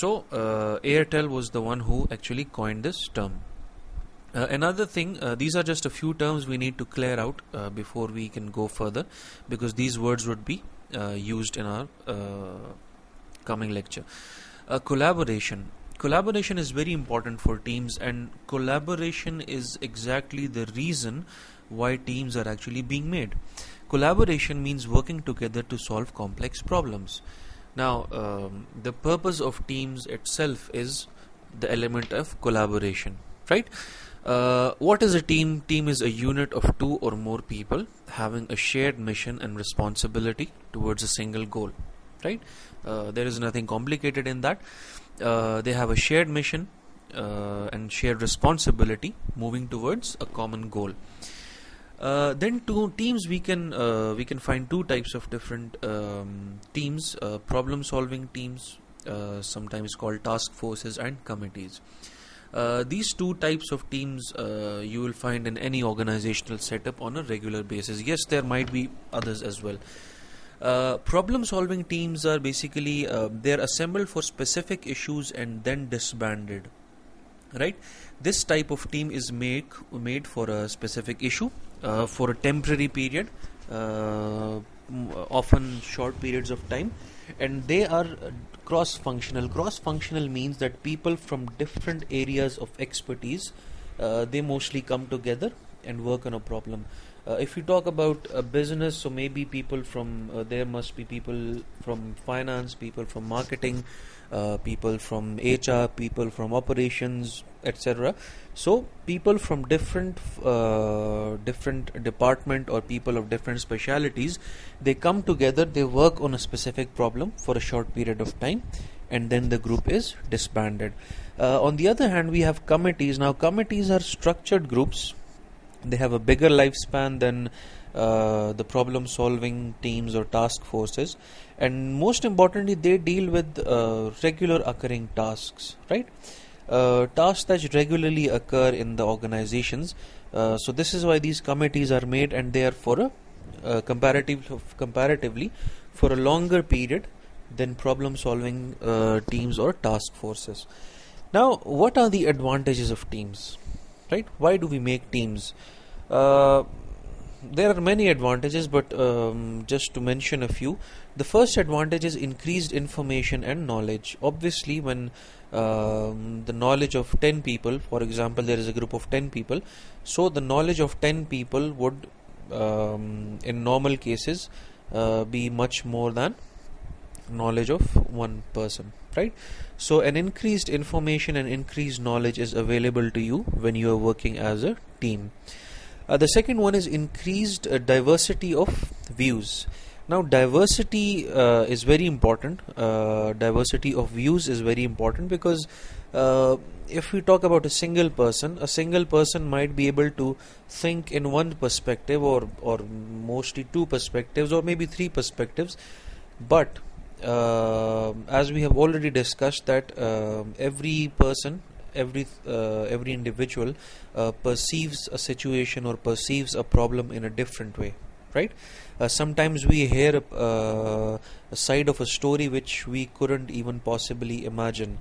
so uh, Airtel was the one who actually coined this term. Uh, another thing, uh, these are just a few terms we need to clear out uh, before we can go further because these words would be uh, used in our uh, coming lecture. collaboration. Collaboration is very important for teams, and collaboration is exactly the reason why teams are actually being made. Collaboration means working together to solve complex problems. Now, um, the purpose of teams itself is the element of collaboration, right? Uh, what is a team? Team is a unit of two or more people having a shared mission and responsibility towards a single goal, right? Uh, there is nothing complicated in that. Uh, they have a shared mission uh, and shared responsibility moving towards a common goal. Uh, then two teams we can uh, we can find two types of different um, teams uh, problem solving teams uh, sometimes called task forces and committees. Uh, these two types of teams uh, you will find in any organizational setup on a regular basis. Yes there might be others as well. Problem solving teams are basically they're assembled for specific issues and then disbanded right? This type of team is make made for a specific issue uh, for a temporary period uh, often short periods of time and they are cross functional cross functional means that people from different areas of expertise uh, they mostly come together and work on a problem uh, if you talk about a business so maybe people from uh, there must be people from finance people from marketing uh, people from hr people from operations etc so people from different uh, different department or people of different specialities they come together they work on a specific problem for a short period of time and then the group is disbanded. Uh, on the other hand we have committees. Now committees are structured groups they have a bigger lifespan than uh, the problem solving teams or task forces. And most importantly they deal with uh, regular occurring tasks right? Uh, tasks that regularly occur in the organizations. Uh, so this is why these committees are made and they are for a uh, comparative, comparatively for a longer period than problem solving uh, teams or task forces. Now what are the advantages of teams right? Why do we make teams? Uh, there are many advantages but um, just to mention a few. The first advantage is increased information and knowledge. Obviously when um, the knowledge of 10 people for example there is a group of 10 people so the knowledge of 10 people would um, in normal cases uh, be much more than knowledge of one person right? So an increased information and increased knowledge is available to you when you are working as a team. Uh, the second one is increased uh, diversity of views. Now diversity uh, is very important. Uh, diversity of views is very important because uh, if we talk about a single person a single person might be able to think in one perspective or or mostly two perspectives or maybe three perspectives. But uh, as we have already discussed that uh, every person every uh, every individual uh, perceives a situation or perceives a problem in a different way right? Uh, sometimes we hear uh, a side of a story which we couldn't even possibly imagine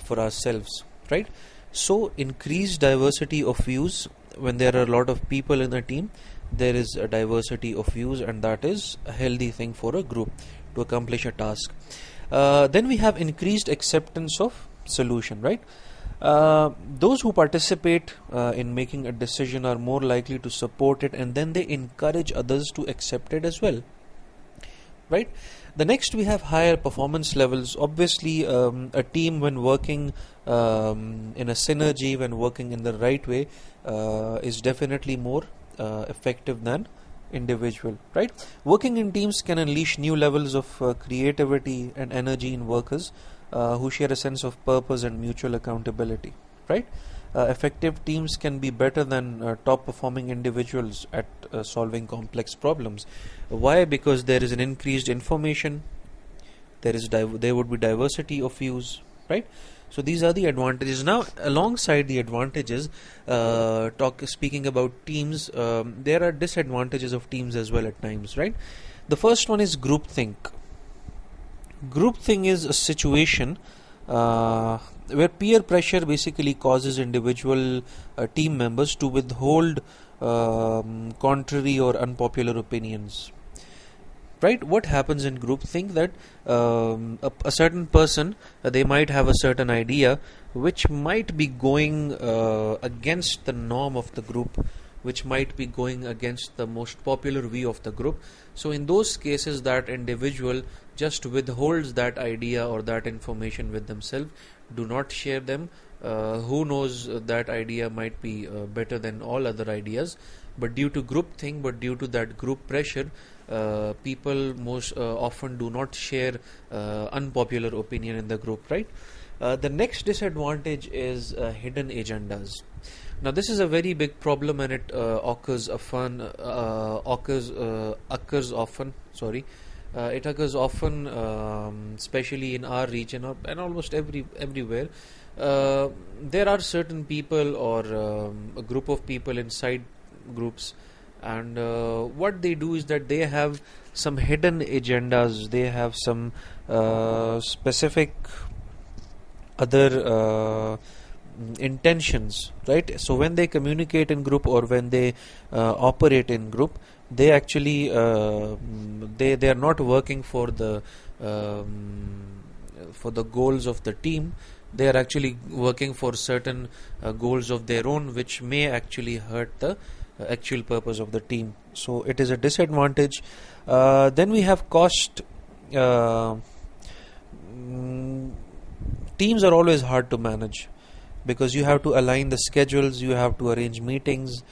for ourselves right? So increased diversity of views when there are a lot of people in a team there is a diversity of views and that is a healthy thing for a group to accomplish a task. Uh, then we have increased acceptance of solution right? Uh, those who participate uh, in making a decision are more likely to support it and then they encourage others to accept it as well right? The next we have higher performance levels. Obviously um, a team when working um, in a synergy when working in the right way uh, is definitely more uh, effective than individual right? Working in teams can unleash new levels of uh, creativity and energy in workers uh, who share a sense of purpose and mutual accountability right? Uh, effective teams can be better than uh, top performing individuals at uh, solving complex problems. Why? Because there is an increased information there is div- there would be diversity of views right so these are the advantages. Now alongside the advantages uh, talk speaking about teams um, there are disadvantages of teams as well at times right? The first one is groupthink. Groupthink is a situation uh, where peer pressure basically causes individual uh, team members to withhold um, contrary or unpopular opinions right? What happens in group? Think that um, a, a, certain person uh, they might have a certain idea which might be going uh, against the norm of the group which might be going against the most popular view of the group. So in those cases that individual just withholds that idea or that information with themselves. Do not share them. Uh, who knows uh, that idea might be uh, better than all other ideas. But due to group think but due to that group pressure uh, people most uh, often do not share uh, unpopular opinion in the group right the next disadvantage is hidden agendas now this is a very big problem and it occurs often occurs occurs often sorry uh, it occurs often, um, especially in our region or, and almost every everywhere. Uh, there are certain people or um, a group of people inside groups, and uh, what they do is that they have some hidden agendas. They have some uh, specific other uh, intentions, right? So when they communicate in group or when they uh, operate in group they actually uh, they they are not working for the um, for the goals of the team they are actually working for certain uh, goals of their own which may actually hurt the actual purpose of the team so it is a disadvantage uh, then we have cost uh, mm, teams are always hard to manage because you have to align the schedules, you have to arrange meetings,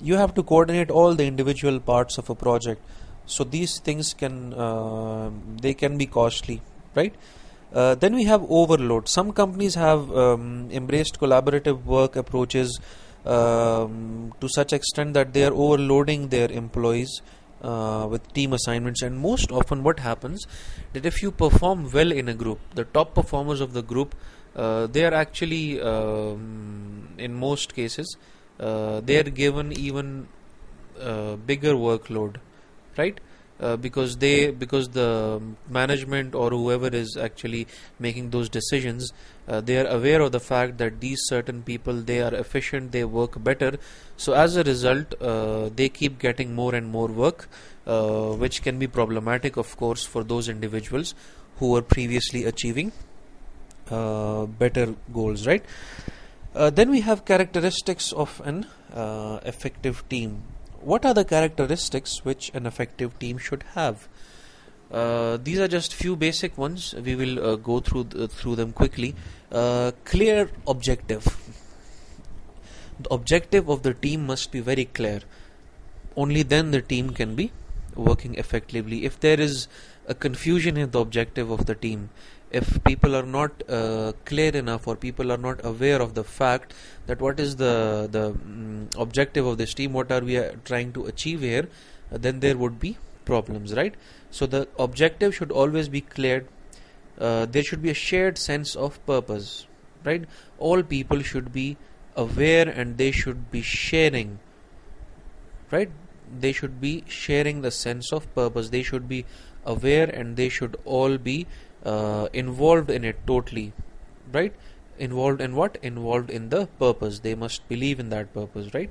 you have to coordinate all the individual parts of a project. So these things can uh, they can be costly, right? Uh, then we have overload. Some companies have um, embraced collaborative work approaches um, to such extent that they are overloading their employees uh, with team assignments. And most often, what happens that if you perform well in a group, the top performers of the group uh, they are actually um, in most cases uh, they are given even uh, bigger workload right uh, because they because the management or whoever is actually making those decisions uh, they are aware of the fact that these certain people they are efficient they work better. So as a result uh, they keep getting more and more work which can be problematic of course for those individuals who were previously achieving uh, better goals right? Uh, then we have characteristics of an uh, effective team what are the characteristics which an effective team should have? Uh, these are just few basic ones. We will uh, go through th through them quickly. Uh, clear objective. The objective of the team must be very clear. Only then the team can be working effectively. If there is a confusion in the objective of the team if people are not uh, clear enough or people are not aware of the fact that what is the the um, objective of this team what are we uh, trying to achieve here uh, then there would be problems right? So the objective should always be cleared uh, there should be a shared sense of purpose right? All people should be aware and they should be sharing right? They should be sharing the sense of purpose they should be aware and they should all be uh, involved in it totally right? Involved in what? Involved in the purpose. They must believe in that purpose right?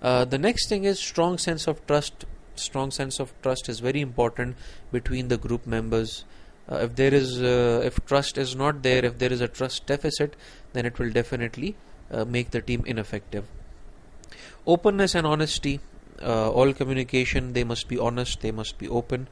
Uh, the next thing is strong sense of trust. Strong sense of trust is very important between the group members. Uh, if there is uh, if trust is not there if there is a trust deficit then it will definitely uh, make the team ineffective. Openness and honesty. Uh, all communication they must be honest they must be open.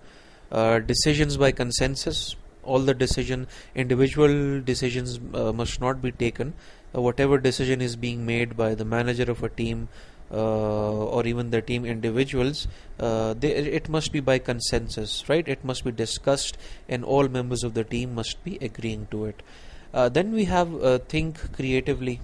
Decisions by consensus all the decision individual decisions uh, must not be taken. Uh, whatever decision is being made by the manager of a team uh, or even the team individuals uh, they, it must be by consensus right? It must be discussed and all members of the team must be agreeing to it. Uh, then we have uh, think creatively.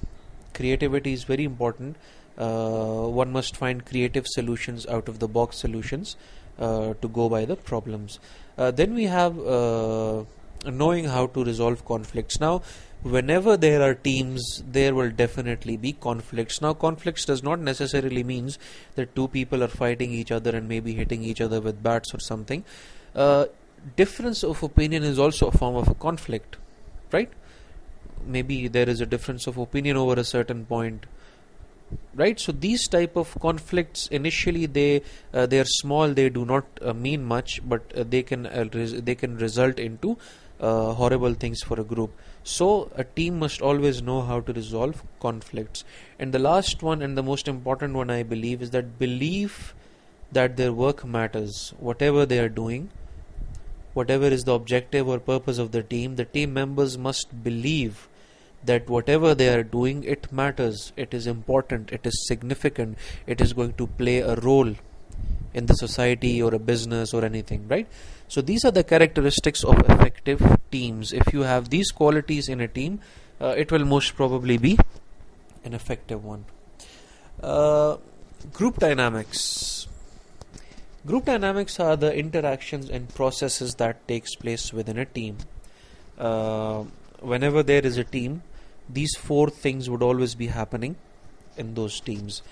Creativity is very important. One must find creative solutions out of the box solutions to go by the problems uh, then we have uh, knowing how to resolve conflicts. Now, whenever there are teams, there will definitely be conflicts. Now, conflicts does not necessarily means that two people are fighting each other and maybe hitting each other with bats or something. Uh, difference of opinion is also a form of a conflict, right? maybe there is a difference of opinion over a certain point right? So these type of conflicts initially they uh, they are small they do not uh, mean much but uh, they can uh, they can result into uh, horrible things for a group. So a team must always know how to resolve conflicts. And the last one and the most important one i believe is that belief that their work matters. Whatever they are doing whatever is the objective or purpose of the team the team members must believe that whatever they are doing it matters it is important it is significant it is going to play a role in the society or a business or anything right? So these are the characteristics of effective teams. If you have these qualities in a team uh, it will most probably be an effective one. Uh, group dynamics. Group dynamics are the interactions and processes that takes place within a team. Uh, whenever there is a team these four things would always be happening in those teams.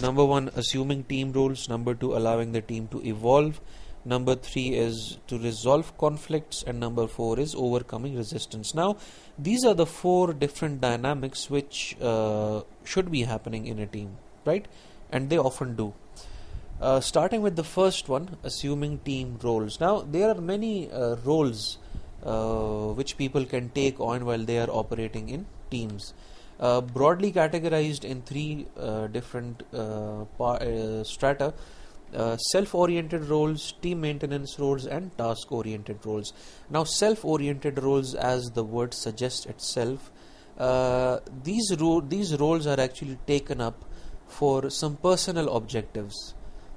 Number one, assuming team roles. Number two, allowing the team to evolve. Number three is to resolve conflicts. And number four is overcoming resistance. Now, these are the four different dynamics which uh, should be happening in a team, right? And they often do. Uh, starting with the first one, assuming team roles. Now, there are many uh, roles uh, which people can take on while they are operating in teams. Uh, broadly categorized in three uh, different uh, uh strata uh, self oriented roles, team maintenance roles, and task oriented roles. Now, self oriented roles, as the word suggests itself, uh, these, ro- these roles are actually taken up for some personal objectives,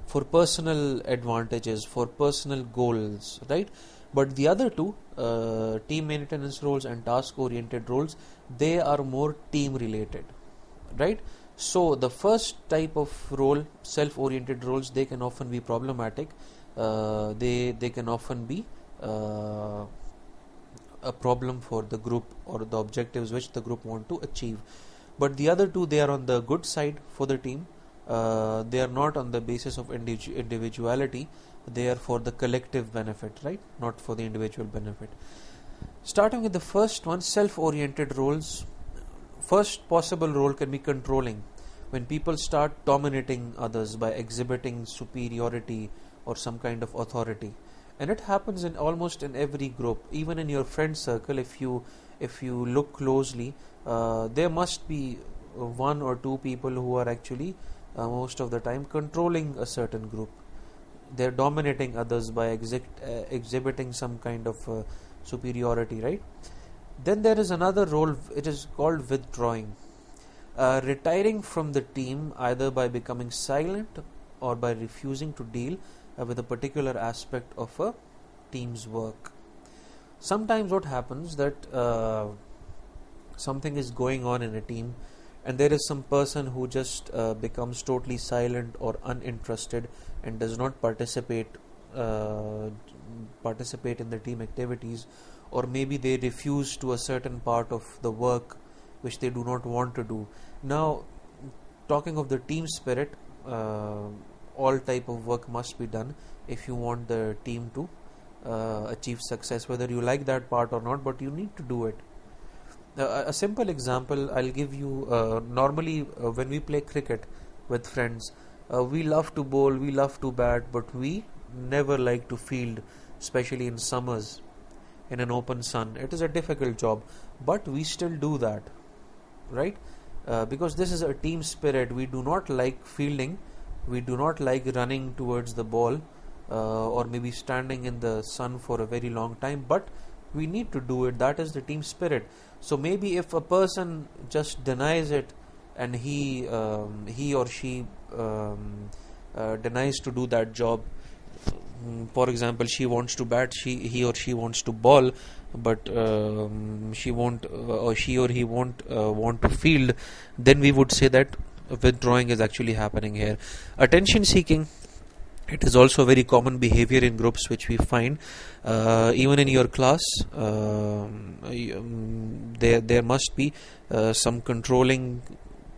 for personal advantages, for personal goals, right? But the other two, uh, team maintenance roles and task oriented roles, they are more team related, right? So the first type of role, self oriented roles, they can often be problematic. Uh, they they can often be uh, a problem for the group or the objectives which the group want to achieve. But the other two, they are on the good side for the team. Uh, they are not on the basis of individuality they are for the collective benefit right? Not for the individual benefit. Starting with the first one self-oriented roles. First possible role can be controlling. When people start dominating others by exhibiting superiority or some kind of authority. And it happens in almost in every group. Even in your friend circle if you if you look closely uh, there must be one or two people who are actually uh, most of the time controlling a certain group they're dominating others by exi- uh, exhibiting some kind of uh, superiority right? Then there is another role it is called withdrawing. Uh, retiring from the team either by becoming silent or by refusing to deal uh, with a particular aspect of a team's work. Sometimes what happens that uh, something is going on in a team and there is some person who just uh, becomes totally silent or uninterested and does not participate uh, participate in the team activities or maybe they refuse to a certain part of the work which they do not want to do. Now talking of the team spirit uh, all type of work must be done if you want the team to uh, achieve success whether you like that part or not but you need to do it. Uh, a simple example I'll give you uh, normally uh, when we play cricket with friends uh, we love to bowl, we love to bat, but we never like to field, especially in summers in an open sun. It is a difficult job, but we still do that, right? Uh, because this is a team spirit. We do not like fielding, we do not like running towards the ball, uh, or maybe standing in the sun for a very long time, but we need to do it. That is the team spirit. So maybe if a person just denies it and he um, he or she um, uh, denies to do that job. Mm, for example she wants to bat she he or she wants to ball but um, she won't uh, or she or he won't uh, want to field then we would say that withdrawing is actually happening here. Attention seeking it is also a very common behavior in groups which we find uh, even in your class um, um there there must be uh, some controlling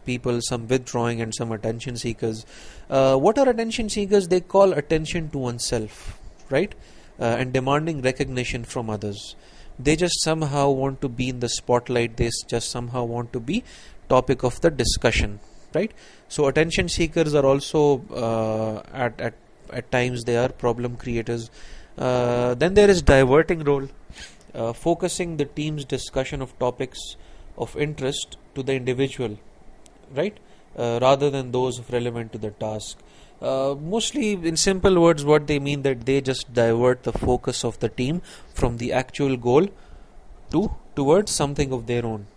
people, some withdrawing, and some attention seekers. Uh, what are attention seekers? They call attention to oneself, right? Uh, and demanding recognition from others. they just somehow want to be in the spotlight they just somehow want to be topic of the discussion right so attention seekers are also uh, at, at at times they are problem creators uh, then there is diverting role uh, focusing the team's discussion of topics of interest to the individual right? Uh, rather than those relevant to the task. Uh, mostly in simple words what they mean that they just divert the focus of the team from the actual goal to towards something of their own.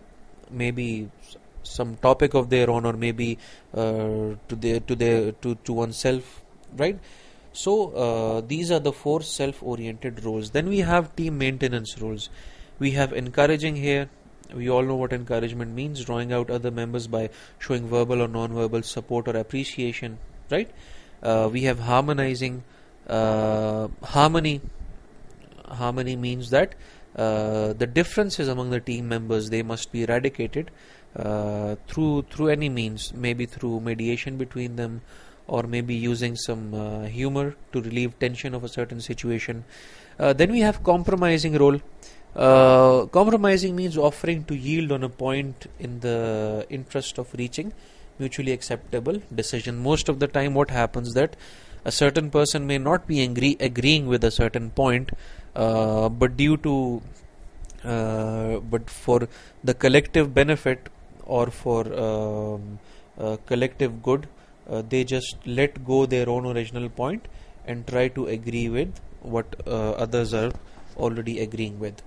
Maybe some topic of their own or maybe uh, to their to their to, to oneself right? So uh, these are the four self-oriented roles. Then we have team maintenance roles. We have encouraging here we all know what encouragement means drawing out other members by showing verbal or non-verbal support or appreciation right? Uh, we have harmonizing uh, harmony. Harmony means that uh, the differences among the team members they must be eradicated uh, through through any means maybe through mediation between them or maybe using some uh, humor to relieve tension of a certain situation. Uh, then we have compromising role uh, compromising means offering to yield on a point in the interest of reaching mutually acceptable decision. Most of the time what happens that a certain person may not be angry agreeing with a certain point uh, but due to uh, but for the collective benefit or for um, uh, collective good uh, they just let go their own original point and try to agree with what others are already agreeing with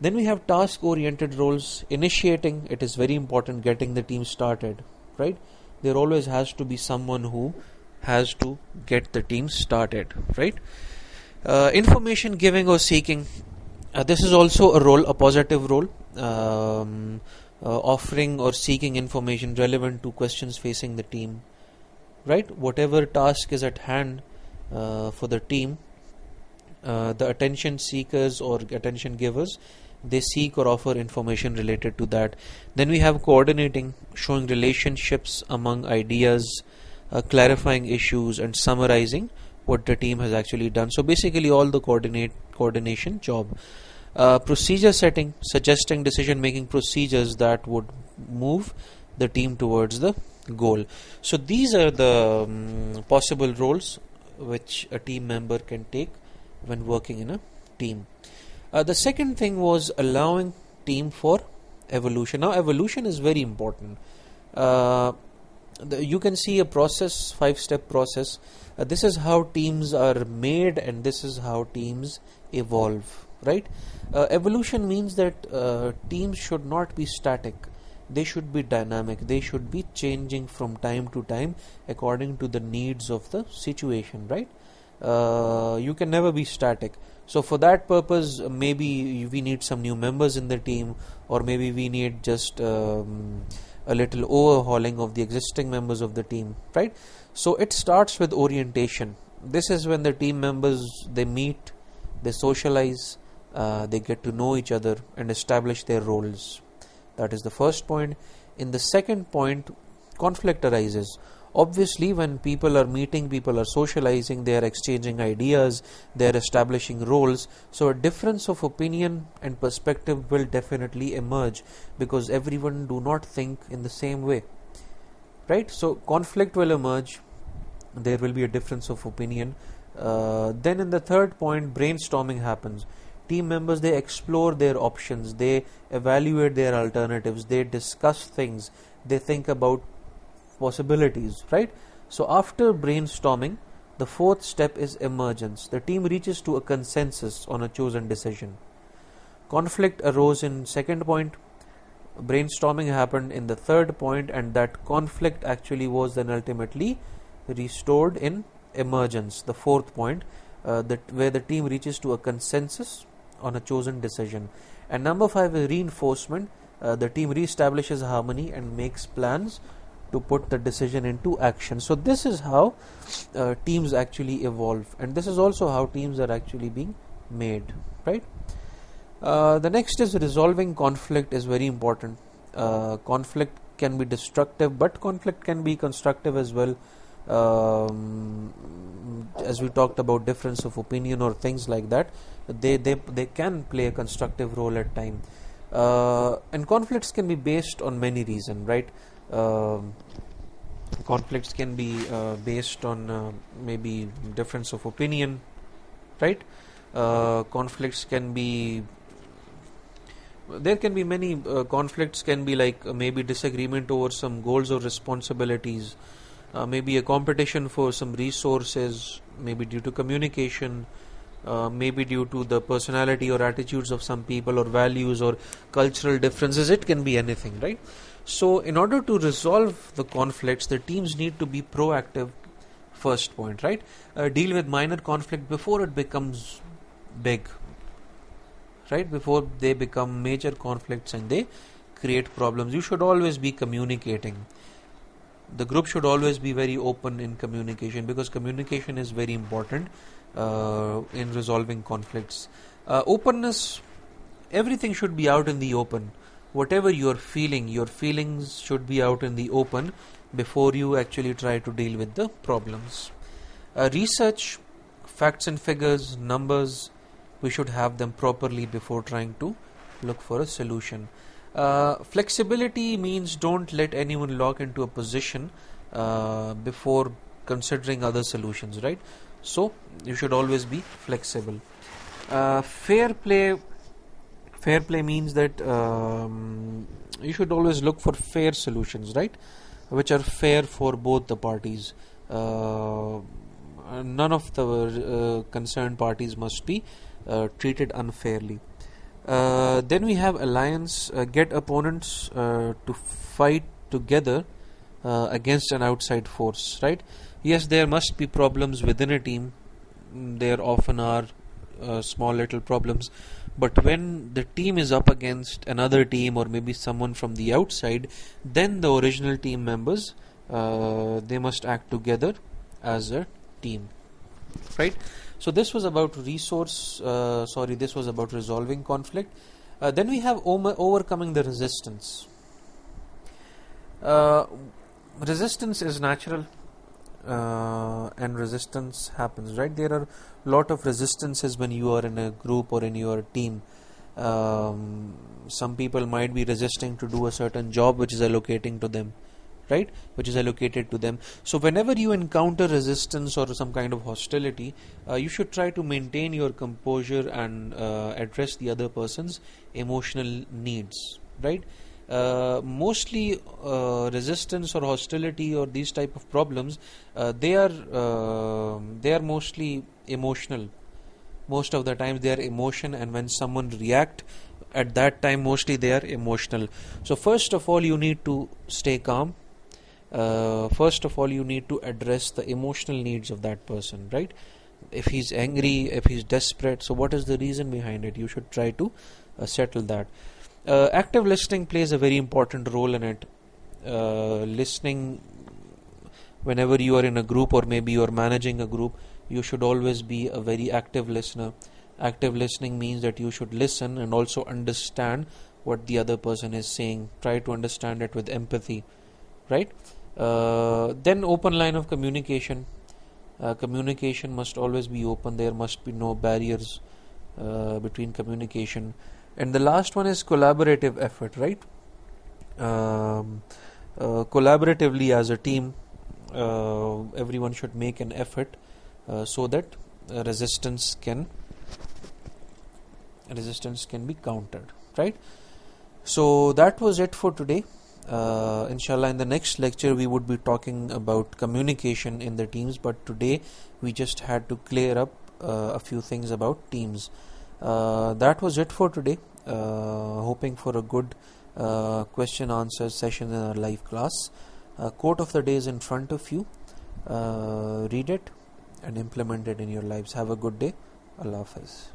then we have task oriented roles. Initiating it is very important getting the team started right? There always has to be someone who has to get the team started right? Uh, information giving or seeking. Uh, this is also a role a positive role. Um, uh, offering or seeking information relevant to questions facing the team right? Whatever task is at hand uh, for the team uh, the attention seekers or attention givers they seek or offer information related to that. Then we have coordinating showing relationships among ideas uh, clarifying issues and summarizing what the team has actually done. So basically all the coordinate coordination job. Uh, procedure setting suggesting decision making procedures that would move the team towards the goal. So these are the um, possible roles which a team member can take when working in a team uh, the second thing was allowing team for evolution. Now, evolution is very important. Uh, the, you can see a process, five step process. Uh, this is how teams are made, and this is how teams evolve. Right? Uh, evolution means that uh, teams should not be static. They should be dynamic. They should be changing from time to time according to the needs of the situation. Right? You can never be static so for that purpose maybe we need some new members in the team or maybe we need just um, a little overhauling of the existing members of the team right? So it starts with orientation. This is when the team members they meet they socialize uh, they get to know each other and establish their roles. That is the first point. In the second point conflict arises obviously when people are meeting people are socializing they are exchanging ideas they are establishing roles. So a difference of opinion and perspective will definitely emerge because everyone do not think in the same way. Right? So conflict will emerge. There will be a difference of opinion. Uh, then in the third point brainstorming happens. Team members they explore their options. They evaluate their alternatives. They discuss things. They think about possibilities, right? So after brainstorming, the fourth step is emergence. The team reaches to a consensus on a chosen decision. Conflict arose in second point. Brainstorming happened in the third point, and that conflict actually was then ultimately restored in emergence. The fourth point, uh, that where the team reaches to a consensus on a chosen decision. And number five is reinforcement. Uh, the team reestablishes harmony and makes plans to put the decision into action. So, this is how uh, teams actually evolve, and this is also how teams are actually being made, right? Uh, the next is resolving conflict is very important. Uh, conflict can be destructive, but conflict can be constructive as well. um, as we talked about difference of opinion or things like that they they, they can play a constructive role at time uh, and conflicts can be based on many reasons right conflicts can be uh, based on uh, maybe difference of opinion right? Uh, conflicts can be there can be many uh, conflicts can be like uh, maybe disagreement over some goals or responsibilities uh, maybe a competition for some resources maybe due to communication maybe due to the personality or attitudes of some people or values or cultural differences. It can be anything right so in order to resolve the conflicts the teams need to be proactive first point right? Uh, deal with minor conflict before it becomes big right? Before they become major conflicts and they create problems. You should always be communicating. The group should always be very open in communication because communication is very important uh, in resolving conflicts. Uh, openness everything should be out in the open whatever you are feeling your feelings should be out in the open before you actually try to deal with the problems uh, research facts and figures numbers we should have them properly before trying to look for a solution. Uh, flexibility means don't let anyone lock into a position uh, before considering other solutions, right? So you should always be flexible. Uh, fair play. Fair play means that um, you should always look for fair solutions, right? Which are fair for both the parties. Uh, none of the uh, concerned parties must be uh, treated unfairly. Uh, then we have alliance, uh, get opponents to fight together against an outside force, right? Yes, there must be problems within a team. There often are small little problems but when the team is up against another team or maybe someone from the outside then the original team members uh, they must act together as a team. Right? So this was about resource uh, sorry this was about resolving conflict. Uh, then we have overcoming the resistance. Uh, resistance is natural uh, and resistance happens right? There are lot of resistances when you are in a group or in your team. Um, some people might be resisting to do a certain job which is allocating to them right? Which is allocated to them. So whenever you encounter resistance or some kind of hostility uh, you should try to maintain your composure and uh, address the other person's emotional needs right uh, mostly uh, resistance or hostility or these type of problems uh, they are uh, they are mostly emotional. Most of the times they are emotion and when someone react at that time mostly they are emotional. So first of all you need to stay calm. Uh, first of all you need to address the emotional needs of that person right? If he's angry if he's desperate so what is the reason behind it? You should try to uh, settle that uh, active listening plays a very important role in it. Uh, listening whenever you are in a group or maybe you are managing a group you should always be a very active listener. Active listening means that you should listen and also understand what the other person is saying. Try to understand it with empathy right? Uh, then open line of communication. Uh, communication must always be open. There must be no barriers uh, between communication and the last one is collaborative effort right? Um, uh, collaboratively as a team uh, everyone should make an effort so that resistance can resistance can be countered right? So that was it for today. Uh, inshallah in the next lecture we would be talking about communication in the teams but today we just had to clear up uh, a few things about teams uh, that was it for today. Uh, hoping for a good uh, question answer session in our live class. Uh, quote of the day is in front of you. Read it and implement it in your lives. Have a good day. Allah hafiz